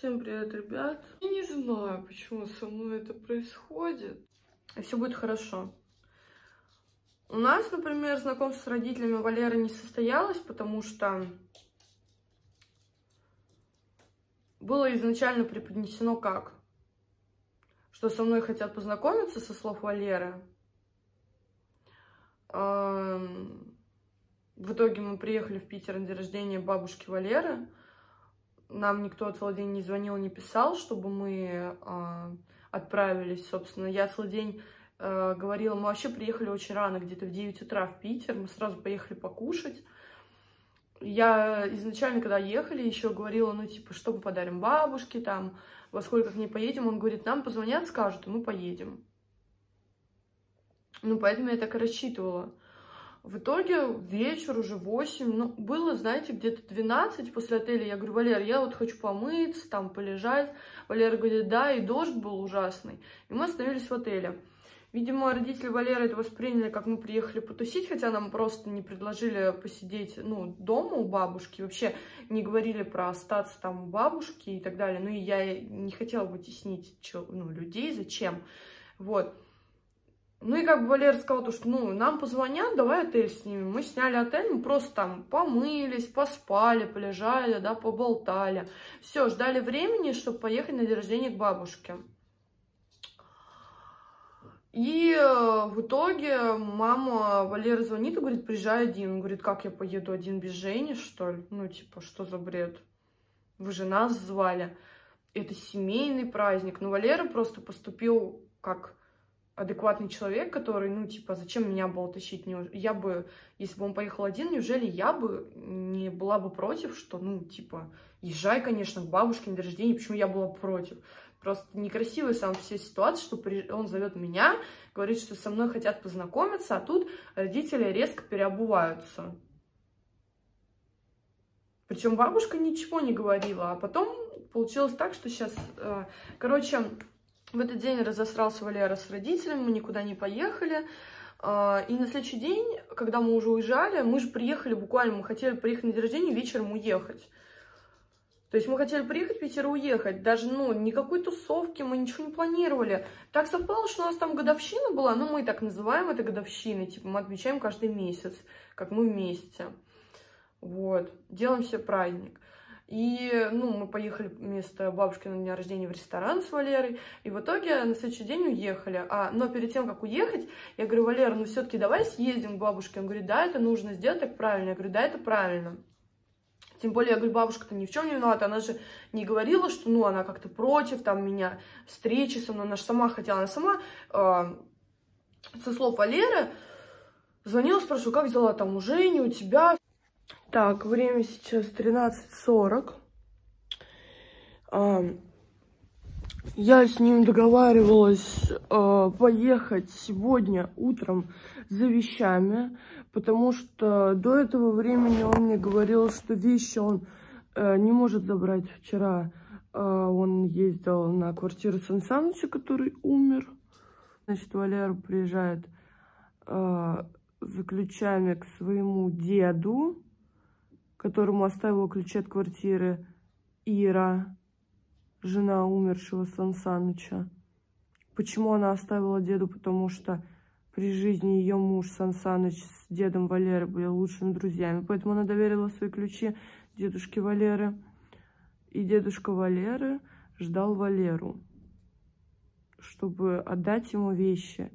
Всем привет, ребят. Я не знаю, почему со мной это происходит. Все будет хорошо. У нас, например, знакомство с родителями Валеры не состоялось, потому что было изначально преподнесено как? Что со мной хотят познакомиться со слов Валеры. В итоге мы приехали в Питер на день рождения бабушки Валеры. Нам никто целый день не звонил, не писал, чтобы мы э, отправились, собственно. Я целый день э, говорила, мы вообще приехали очень рано, где-то в 9 утра в Питер, мы сразу поехали покушать. Я изначально, когда ехали, еще говорила, ну, типа, что мы подарим бабушке, там, во сколько к ней поедем. Он говорит, нам позвонят, скажут, и мы поедем. Ну, поэтому я так и рассчитывала. В итоге вечер уже 8, ну, было, знаете, где-то 12 после отеля. Я говорю, Валер, я вот хочу помыться, там, полежать. Валера говорит, да, и дождь был ужасный. И мы остановились в отеле. Видимо, родители Валеры это восприняли, как мы приехали потусить, хотя нам просто не предложили посидеть, ну, дома у бабушки. Вообще не говорили про остаться там у бабушки и так далее. Ну, и я не хотела бы теснить ну, людей, зачем. Вот. Ну и как бы Валера сказал, то, что ну, нам позвонят, давай отель снимем. Мы сняли отель, мы просто там помылись, поспали, полежали, да, поболтали. Все, ждали времени, чтобы поехать на день рождения к бабушке. И э, в итоге мама Валера звонит и говорит, приезжай один. Он говорит, как я поеду один без Жени, что ли? Ну, типа, что за бред? Вы же нас звали. Это семейный праздник. Но Валера просто поступил как адекватный человек, который, ну, типа, зачем меня было тащить? Я бы, если бы он поехал один, неужели я бы не была бы против, что, ну, типа, езжай, конечно, к бабушке на день рождения, почему я была против? Просто некрасивая сама вся ситуация, что он зовет меня, говорит, что со мной хотят познакомиться, а тут родители резко переобуваются. Причем бабушка ничего не говорила, а потом получилось так, что сейчас, э, короче, в этот день разосрался Валера с родителями, мы никуда не поехали. А, и на следующий день, когда мы уже уезжали, мы же приехали буквально, мы хотели приехать на день рождения, вечером уехать. То есть мы хотели приехать в Питер и уехать. Даже, ну, никакой тусовки, мы ничего не планировали. Так совпало, что у нас там годовщина была, ну, мы так называем это годовщиной. Типа мы отмечаем каждый месяц, как мы вместе. Вот, делаем себе праздник. И, ну, мы поехали вместо бабушки на день рождения в ресторан с Валерой. И в итоге на следующий день уехали. А, но перед тем, как уехать, я говорю, Валера, ну все-таки давай съездим к бабушке. Он говорит, да, это нужно сделать так правильно. Я говорю, да, это правильно. Тем более, я говорю, бабушка-то ни в чем не виновата. Она же не говорила, что, ну, она как-то против, там, меня встречи со мной. Она же сама хотела. Она сама, э, со слов Валеры, звонила, спрашиваю, как дела там у Жени, у тебя? Так, время сейчас 13.40. А, я с ним договаривалась а, поехать сегодня утром за вещами, потому что до этого времени он мне говорил, что вещи он а, не может забрать вчера. А, он ездил на квартиру Сан Саныча, который умер. Значит, Валера приезжает за ключами к своему деду которому оставила ключи от квартиры Ира, жена умершего Сан Саныча. Почему она оставила деду? Потому что при жизни ее муж Сан Саныч с дедом Валеры были лучшими друзьями. Поэтому она доверила свои ключи дедушке Валеры. И дедушка Валеры ждал Валеру, чтобы отдать ему вещи,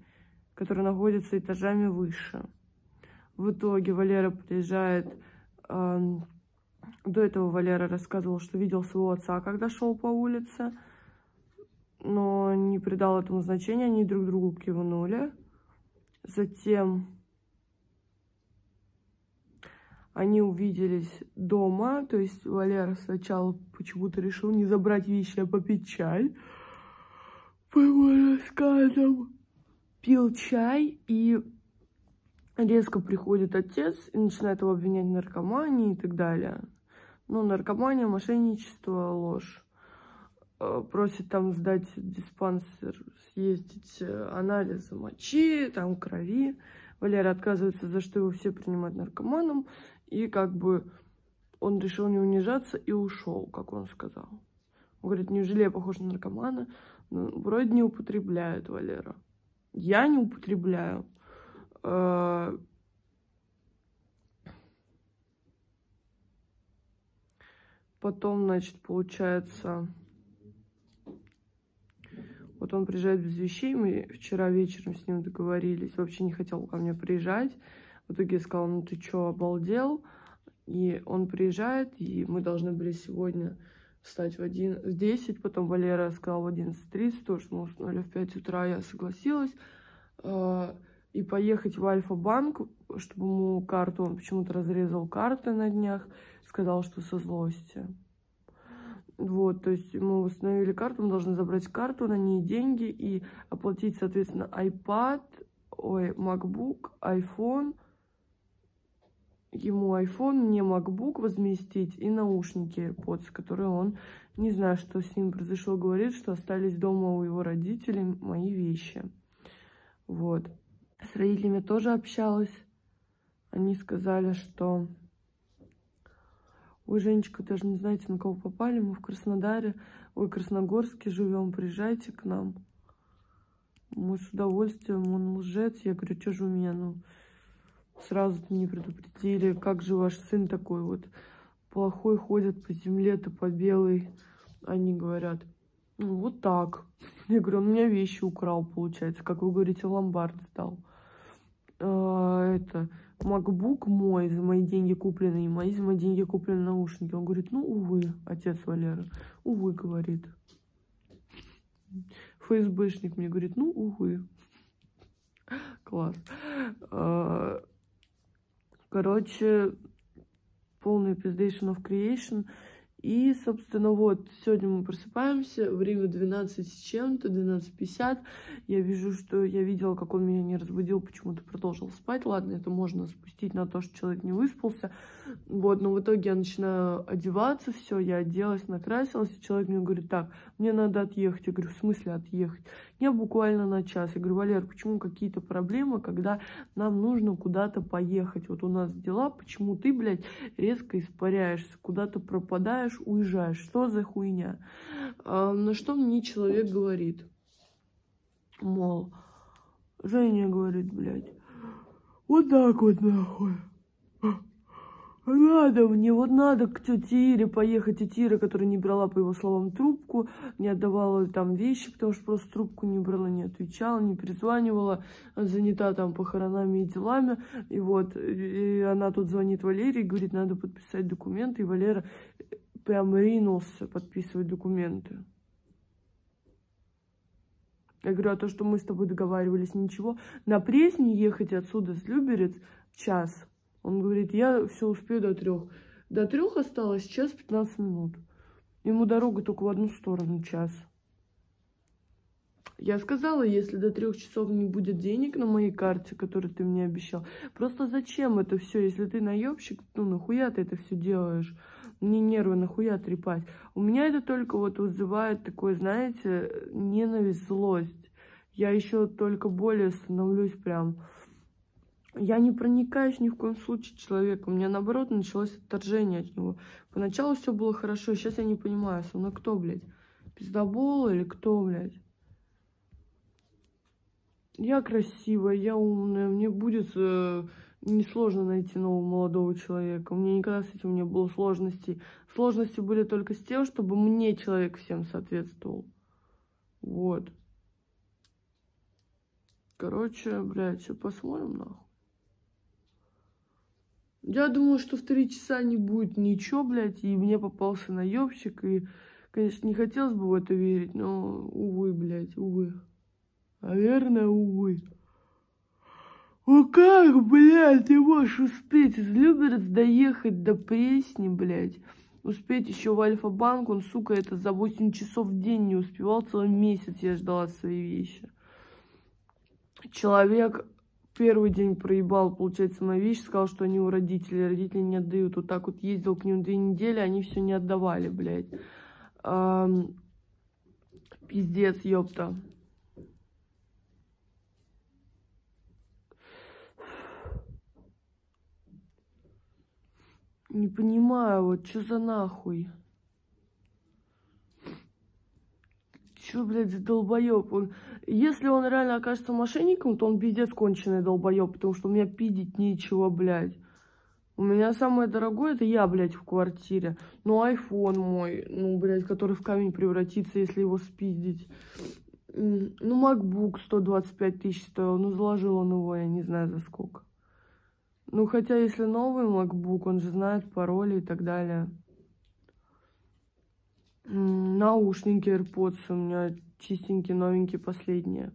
которые находятся этажами выше. В итоге Валера приезжает до этого Валера рассказывал, что видел своего отца, когда шел по улице, но не придал этому значения, они друг другу кивнули. Затем они увиделись дома, то есть Валера сначала почему-то решил не забрать вещи, а попить чай. По его рассказам пил чай и резко приходит отец и начинает его обвинять в наркомании и так далее. Ну, наркомания, мошенничество, ложь. Э, просит там сдать диспансер, съездить э, анализы мочи, там крови. Валера отказывается, за что его все принимают наркоманом. И как бы он решил не унижаться и ушел, как он сказал. Он говорит, неужели я похож на наркомана? Ну, вроде не употребляет Валера. Я не употребляю. А, потом, значит, получается... Вот он приезжает без вещей, мы вчера вечером с ним договорились, вообще не хотел ко мне приезжать. В итоге я сказала, ну ты чё, обалдел? И он приезжает, и мы должны были сегодня встать в, один, в 10, потом Валера сказал в 11.30, то, что мы уснули в 5 утра, я согласилась. А, и поехать в Альфа-банк, чтобы ему карту, он почему-то разрезал карты на днях, сказал, что со злости. Вот, то есть мы установили карту, мы должны забрать карту, на ней деньги и оплатить, соответственно, iPad, ой, MacBook, iPhone, ему iPhone, мне MacBook возместить и наушники AirPods, которые он, не знаю, что с ним произошло, говорит, что остались дома у его родителей мои вещи. Вот. С родителями тоже общалась. Они сказали, что вы, Женечка, даже не знаете, на кого попали. Мы в Краснодаре, ой, Красногорске живем, приезжайте к нам. Мы с удовольствием, он лжец. Я говорю, что же у меня, ну, сразу не предупредили, как же ваш сын такой вот плохой ходит по земле-то по белой. Они говорят, ну, вот так. Я говорю, он у меня вещи украл, получается, как вы говорите, ломбард сдал. А, это, MacBook мой, за мои деньги купленные, мои за мои деньги купленные наушники. Он говорит, ну, увы, отец Валера, увы, говорит. ФСБшник мне говорит, ну, увы. Класс. А, короче, полный Pizdation of Creation. И, собственно, вот, сегодня мы просыпаемся, время 12 с чем-то, 12.50. Я вижу, что я видела, как он меня не разбудил, почему-то продолжил спать. Ладно, это можно спустить на то, что человек не выспался. Вот, но в итоге я начинаю одеваться, все, я оделась, накрасилась, и человек мне говорит, так, мне надо отъехать. Я говорю, в смысле отъехать? Я буквально на час. Я говорю, Валер, почему какие-то проблемы, когда нам нужно куда-то поехать? Вот у нас дела, почему ты, блядь, резко испаряешься, куда-то пропадаешь, уезжаешь? Что за хуйня? А, на что мне человек говорит? Мол, Женя говорит, блядь, вот так вот нахуй. Надо мне, вот надо к тете Ире поехать. Тетя Ира, которая не брала, по его словам, трубку, не отдавала там вещи, потому что просто трубку не брала, не отвечала, не перезванивала, занята там похоронами и делами. И вот, и она тут звонит Валерии, говорит, надо подписать документы. И Валера прям ринулся подписывать документы. Я говорю, а то, что мы с тобой договаривались, ничего. На Пресне ехать отсюда с Люберец час – он говорит, я все успею до трех. До трех осталось час 15 минут. Ему дорога только в одну сторону час. Я сказала, если до трех часов не будет денег на моей карте, которую ты мне обещал, просто зачем это все, если ты наебщик, ну нахуя ты это все делаешь? Мне нервы нахуя трепать. У меня это только вот вызывает такое, знаете, ненависть, злость. Я еще только более становлюсь прям я не проникаюсь ни в коем случае человеком. У меня, наоборот, началось отторжение от него. Поначалу все было хорошо, сейчас я не понимаю, со мной кто, блядь? Пиздобол или кто, блядь? Я красивая, я умная, мне будет э, несложно найти нового молодого человека. У меня никогда с этим не было сложностей. Сложности были только с тем, чтобы мне человек всем соответствовал. Вот. Короче, блядь, что посмотрим, нахуй. Я думала, что в три часа не будет ничего, блядь, и мне попался наебщик, и, конечно, не хотелось бы в это верить, но, увы, блядь, увы. Наверное, увы. Ну как, блядь, ты можешь успеть из Люберец доехать до Пресни, блядь? Успеть еще в Альфа-банк, он, сука, это за 8 часов в день не успевал, целый месяц я ждала свои вещи. Человек первый день проебал, получается, мои вещи, сказал, что они у родителей, родители не отдают. Вот так вот ездил к ним две недели, они все не отдавали, блядь. Эм, пиздец, ёпта. Не понимаю, вот что за нахуй? Что, блядь, долбоеб? Он... Если он реально окажется мошенником, то он пиздец конченый долбоеб, потому что у меня пиздить нечего, блядь. У меня самое дорогое, это я, блядь, в квартире. Ну, айфон мой, ну, блядь, который в камень превратится, если его спиздить. Ну, MacBook 125 тысяч стоил, ну, заложил он его, я не знаю за сколько. Ну, хотя, если новый MacBook, он же знает пароли и так далее. Наушники AirPods у меня чистенькие, новенькие, последние.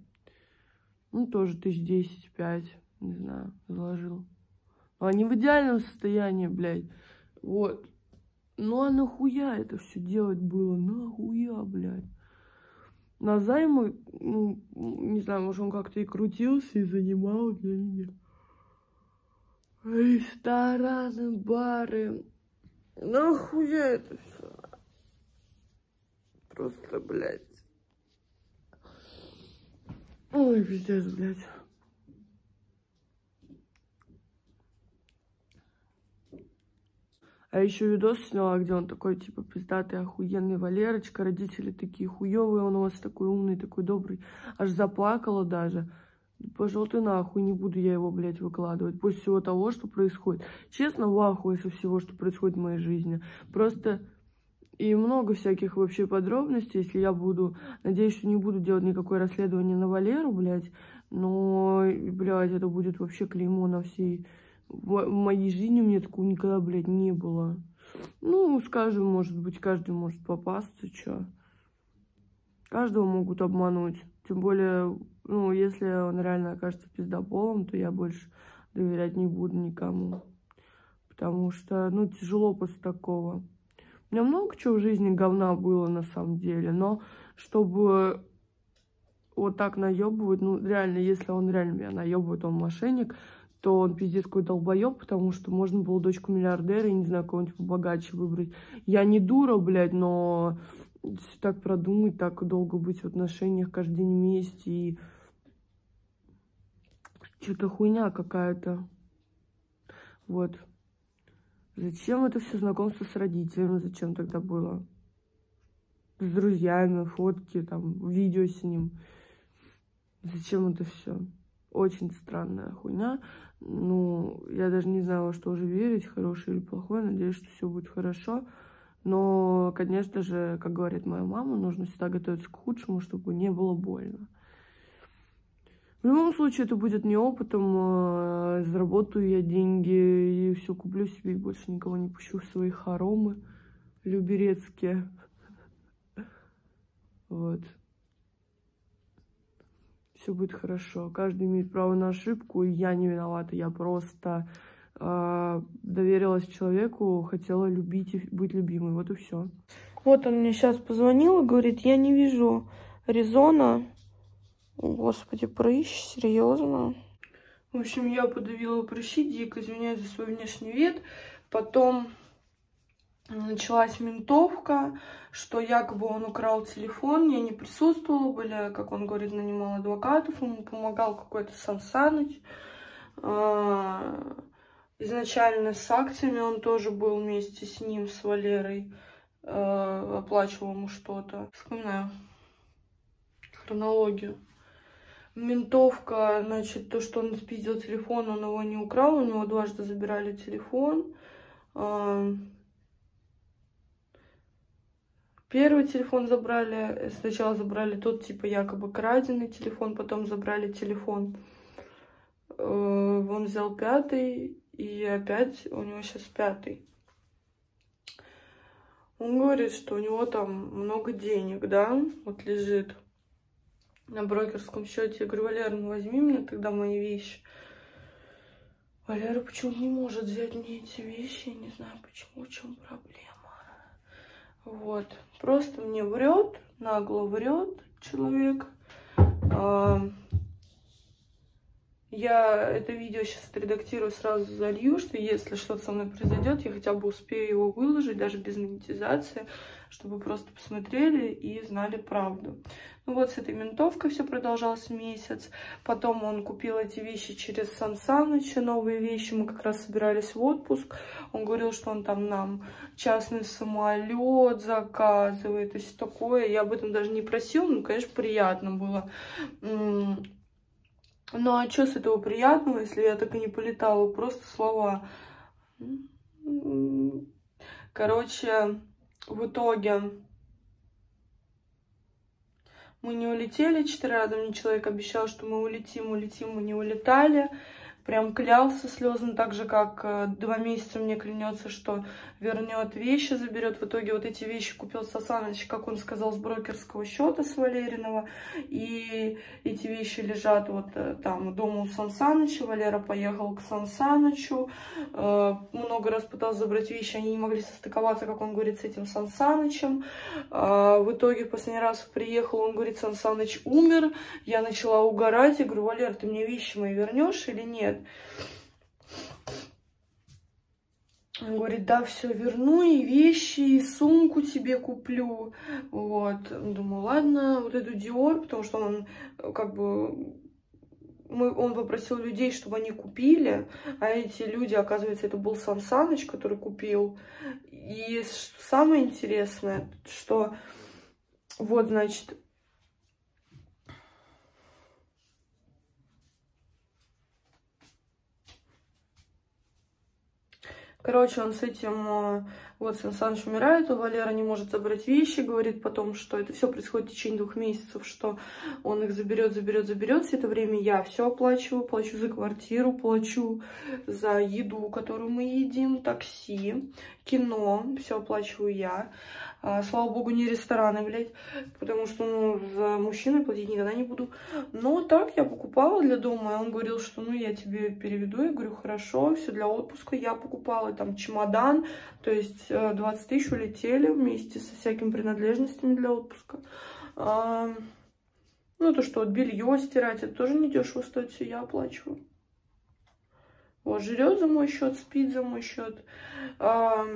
Ну, тоже тысяч десять, пять, не знаю, заложил. Они в идеальном состоянии, блядь. Вот. Ну а нахуя это все делать было? Нахуя, блядь? На займы, ну, не знаю, может он как-то и крутился, и занимал, я не знаю. Рестораны, бары. Нахуя это все? Просто, блядь. Ой, пиздец, блядь. А еще видос сняла, где он такой, типа, пиздатый, охуенный Валерочка, родители такие хуевые, он у вас такой умный, такой добрый. Аж заплакала даже. Пошел ты нахуй, не буду я его, блядь, выкладывать. После всего того, что происходит. Честно, в ахуе со всего, что происходит в моей жизни. Просто и много всяких вообще подробностей, если я буду... Надеюсь, что не буду делать никакое расследование на Валеру, блядь. Но, блядь, это будет вообще клеймо на всей в моей жизни у меня такого никогда, блядь, не было. Ну, скажем, может быть, каждый может попасться, чё. Каждого могут обмануть. Тем более, ну, если он реально окажется пиздополом, то я больше доверять не буду никому. Потому что, ну, тяжело после такого. У меня много чего в жизни говна было, на самом деле. Но чтобы вот так наебывать, ну, реально, если он реально меня наебывает, он мошенник, то он пиздец какой долбоеб, потому что можно было дочку миллиардера, и не знаю, кого-нибудь побогаче выбрать. Я не дура, блядь, но так продумать, так долго быть в отношениях, каждый день вместе, и что-то хуйня какая-то. Вот. Зачем это все знакомство с родителями? Зачем тогда было? С друзьями, фотки, там, видео с ним. Зачем это все? Очень странная хуйня. Ну, я даже не знаю, во что уже верить, хорошее или плохое. Надеюсь, что все будет хорошо. Но, конечно же, как говорит моя мама, нужно всегда готовиться к худшему, чтобы не было больно. В любом случае, это будет не опытом. А заработаю я деньги и все куплю себе, и больше никого не пущу в свои хоромы люберецкие. Вот все будет хорошо. Каждый имеет право на ошибку, и я не виновата. Я просто э, доверилась человеку, хотела любить и быть любимой. Вот и все. Вот он мне сейчас позвонил и говорит, я не вижу резона. Господи, прыщ, серьезно. В общем, я подавила прыщи, дико извиняюсь за свой внешний вид. Потом началась ментовка, что якобы он украл телефон, я не присутствовала, были, как он говорит, нанимал адвокатов, ему помогал какой-то Сан Саныч. А, изначально с акциями он тоже был вместе с ним, с Валерой, а, оплачивал ему что-то. Вспоминаю хронологию. Ментовка, значит, то, что он спиздил телефон, он его не украл, у него дважды забирали телефон. А, Первый телефон забрали, сначала забрали тот, типа, якобы краденый телефон, потом забрали телефон. Э, он взял пятый, и опять у него сейчас пятый. Он говорит, что у него там много денег, да, вот лежит на брокерском счете. Я говорю, Валера, ну возьми мне тогда мои вещи. Валера почему не может взять мне эти вещи? Я не знаю, почему, в чем проблема. Вот. Просто мне врет, нагло врет человек. А, я это видео сейчас отредактирую, сразу залью, что если что-то со мной произойдет, я хотя бы успею его выложить, даже без монетизации, чтобы просто посмотрели и знали правду. Ну вот с этой ментовкой все продолжалось месяц. Потом он купил эти вещи через Сан Саныча, новые вещи. Мы как раз собирались в отпуск. Он говорил, что он там нам частный самолет заказывает, то есть такое. Я об этом даже не просил, ну, конечно, приятно было. Ну, а что с этого приятного, если я так и не полетала? Просто слова. Короче, в итоге мы не улетели четыре раза. Мне человек обещал, что мы улетим, улетим, мы не улетали прям клялся слезно, так же, как э, два месяца мне клянется, что вернет вещи, заберет. В итоге вот эти вещи купил Сасаныч, как он сказал, с брокерского счета, с Валериного. И эти вещи лежат вот э, там дома у Сан Саныча. Валера поехал к Сан Санычу. Э, много раз пытался забрать вещи, они не могли состыковаться, как он говорит, с этим Сан Санычем. В итоге последний раз приехал, он говорит, Сан Саныч умер. Я начала угорать, я говорю, Валер, ты мне вещи мои вернешь или нет? Он говорит, да, все верну, и вещи, и сумку тебе куплю. Вот. Думаю, ладно, вот эту Диор, потому что он как бы... Мы, он попросил людей, чтобы они купили, а эти люди, оказывается, это был Сан Саныч, который купил. И самое интересное, что вот, значит, Короче, он с этим, э, вот Сан Саныч умирает, у Валера не может забрать вещи, говорит потом, что это все происходит в течение двух месяцев, что он их заберет, заберет, заберет. Все это время я все оплачиваю, плачу за квартиру, плачу за еду, которую мы едим, такси, кино, все оплачиваю я. А, слава богу, не рестораны, блядь, потому что, ну, за мужчиной платить никогда не буду. Но так я покупала для дома, и он говорил, что, ну, я тебе переведу. Я говорю, хорошо, все для отпуска я покупала, там, чемодан, то есть 20 э, тысяч улетели вместе со всякими принадлежностями для отпуска. А, ну, то, что вот белье стирать, это тоже не дешево стоит, все я оплачиваю. Вот, жрет за мой счет, спит за мой счет. А,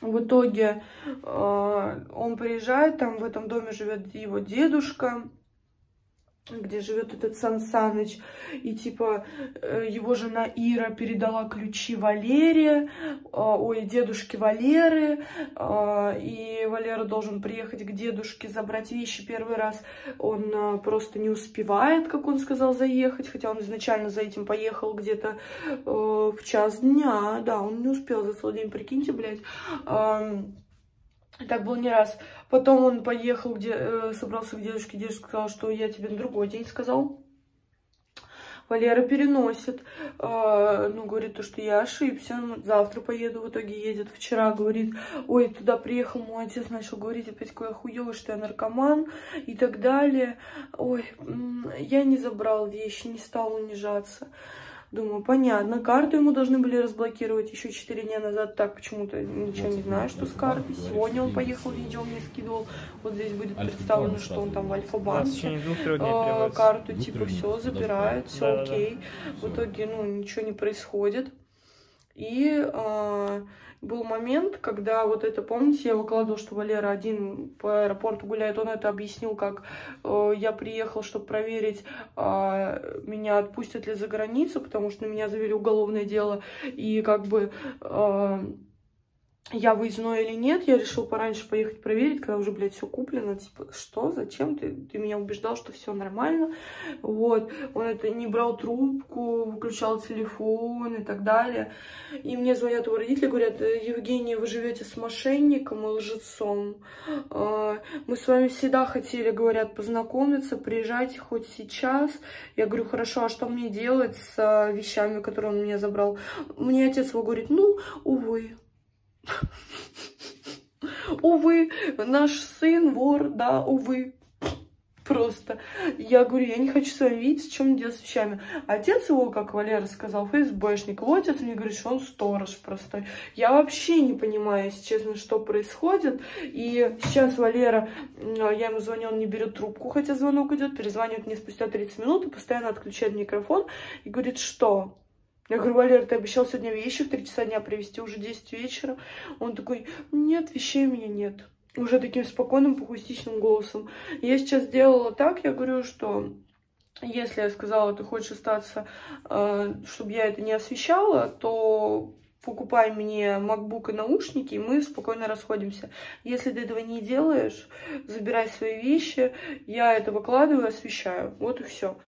в итоге э, он приезжает, там в этом доме живет его дедушка, где живет этот Сан Саныч, и типа э, его жена Ира передала ключи Валере, а, ой, дедушке Валеры, а, и Валера должен приехать к дедушке, забрать вещи. Первый раз, он просто не успевает, как он сказал, заехать, хотя он изначально за этим поехал где-то э, в час дня, да, он не успел за целый день, прикиньте, блядь, так было не раз. Потом он поехал, где э, собрался к дедушке. Дедушка сказал, что я тебе на другой день сказал. Валера переносит, э, ну, говорит, то, что я ошибся, ну, завтра поеду, в итоге едет. Вчера говорит, ой, туда приехал мой отец, начал говорить опять какой хуёвый, что я наркоман и так далее. Ой, я не забрал вещи, не стал унижаться. Думаю, понятно, карту ему должны были разблокировать еще 4 дня назад. Так, почему-то ничего не знаю, что с картой. Сегодня он поехал, видео мне скидывал. Вот здесь будет представлено, что он там в Альфа-банке. А, карту, типа, все забирает, все окей. В итоге, ну, ничего не происходит. И э, был момент, когда вот это, помните, я выкладывала, что Валера один по аэропорту гуляет, он это объяснил, как э, я приехал, чтобы проверить, э, меня отпустят ли за границу, потому что на меня завели уголовное дело, и как бы... Э, я выездной или нет, я решил пораньше поехать проверить, когда уже, блядь, все куплено, типа, что, зачем, ты, ты меня убеждал, что все нормально, вот, он это не брал трубку, выключал телефон и так далее, и мне звонят его родители, говорят, Евгения, вы живете с мошенником и лжецом, а, мы с вами всегда хотели, говорят, познакомиться, приезжайте хоть сейчас, я говорю, хорошо, а что мне делать с а, вещами, которые он мне забрал, мне отец его говорит, ну, увы, Увы, наш сын вор, да, увы. Просто. Я говорю, я не хочу с вами видеть, в чем делать с вещами. Отец его, как Валера сказал, ФСБшник. Его отец мне говорит, что он сторож простой. Я вообще не понимаю, если честно, что происходит. И сейчас Валера, я ему звоню, он не берет трубку, хотя звонок идет, перезванивает мне спустя 30 минут и постоянно отключает микрофон и говорит, что я говорю, Валер, ты обещал сегодня вещи в 3 часа дня привезти, уже 10 вечера. Он такой, нет, вещей у меня нет. уже таким спокойным, пухустичным голосом. Я сейчас сделала так, я говорю, что если я сказала, ты хочешь остаться, э, чтобы я это не освещала, то покупай мне MacBook и наушники, и мы спокойно расходимся. Если ты этого не делаешь, забирай свои вещи, я это выкладываю, освещаю. Вот и все.